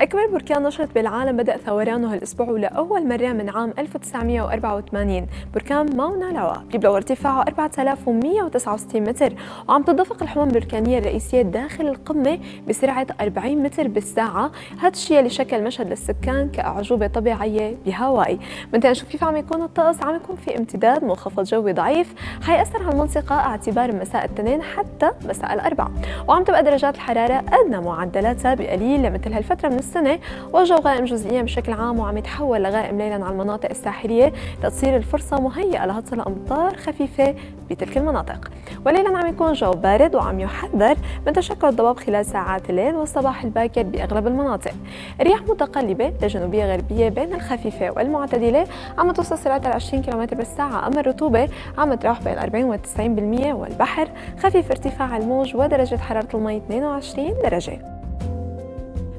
أكبر بركان نشط بالعالم بدأ ثورانه هالأسبوع ولأول مرة من عام 1984 بركان ماونا لوا. بيبلغ ارتفاعه 4169 متر. وعم تتدفق الحمم البركانية الرئيسية داخل القمة بسرعة 40 متر بالساعة. هذا الشيء اللي شكل مشهد للسكان كأعجوبة طبيعية بهاواي. من نشوف كيف عم يكون الطقس. عم يكون في امتداد. منخفض جوي ضعيف. حيأثر على المنطقة اعتبار مساء الاثنين حتى مساء الأربعاء. وعم تبقى درجات الحرارة أدنى معدلاتها بقليل لمثل هالفترة من السنة والجو غائم جزئيا بشكل عام وعم يتحول لغائم ليلا على المناطق الساحلية. لتصير الفرصة مهيئة لهطل أمطار خفيفة بتلك المناطق. وليلا عم يكون جو بارد وعم يحذر من تشكل الضباب خلال ساعات الليل والصباح الباكر بأغلب المناطق. رياح متقلبة لجنوبية غربية بين الخفيفة والمعتدلة. عم توصل سرعتها 20 كم بالساعة أما الرطوبة عم تروح بين 40 و 90% والبحر. خفيف ارتفاع الموج ودرجة حرارة المي 22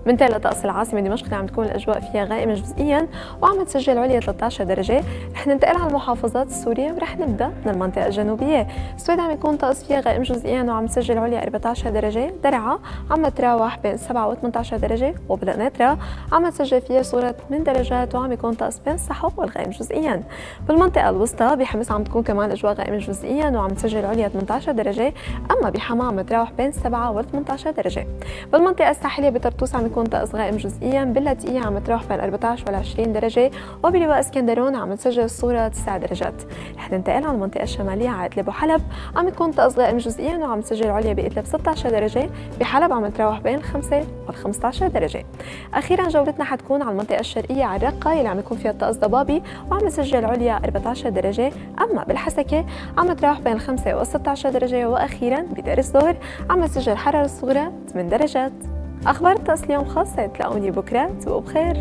درجة منتهى لطقس العاصمة دمشق اللي عم تكون الأجواء فيها غائمة جزئيا وعم تسجل عليا 13 درجة. رح ننتقل على المحافظات السورية ورح نبدأ من المنطقة الجنوبية. السويد عم يكون طقس فيها غائم جزئيا وعم تسجل عليا 14 درجة. درعا عم تراوح بين 7 و 18 درجة. وبدأ نترا عم تسجل فيها صورة 8 درجات وعم يكون طقس بين السحب والغائم جزئيا. بالمنطقة الوسطى بحمص عم تكون كمان الأجواء غائمة جزئيا وعم تسجل عليا 18 درجة. أما بحما عم تراوح بين 7 و 18 درجة. بالمنطقة الساحلية بطرطوس عم يكون طقس غائم جزئيا باللاذقية عم تروح بين 14 وال 20 درجة وبلواء إسكندرون عم تسجل الصورة 9 درجات. رح ننتقل على المنطقة الشمالية على إدلب وحلب عم طقس غائم جزئيا وعم تسجل عليا بإدلب 16 درجة بحلب عم تروح بين 5 وال 15 درجة. أخيرا جولتنا حتكون على المنطقة الشرقية على الرقة اللي عم يكون فيها الطقس ضبابي وعم تسجل عليا 14 درجة. أما بالحسكة عم تروح بين 5 و 16 درجة وأخيرا بدار الزهر عم تسجل حرارة الصغرى 8 درجات. أخبار الطقس اليوم خلصت تلاقوني بكرة وبخير